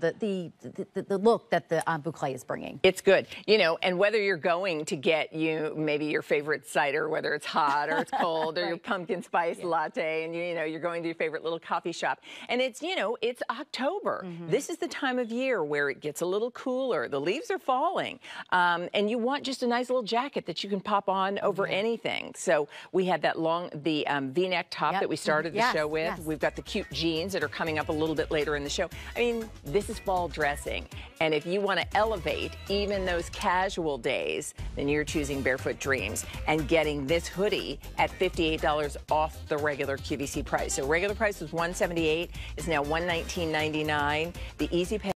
the the the, the look that the um, boucle is bringing. It's good, you know, and whether you're going to get you maybe your favorite cider, whether it's hot or it's cold, or your pumpkin spice yeah. latte, and you, you know you're going to your favorite little coffee shop, and it's you know it's October. Mm -hmm. This is the time of year where it gets a little cooler. The leaves are falling, um, and you want just a nice little jacket that you can pop on over anything. So we had that long the um, V-neck top yep. that we started the yes, show with. Yes. We've got the cute jeans that are coming up a little bit later in the show. I mean, this is fall dressing. And if you want to elevate even those casual days, then you're choosing Barefoot Dreams and getting this hoodie at $58 off the regular QVC price. So regular price was $178, is now $119.99. The easy pay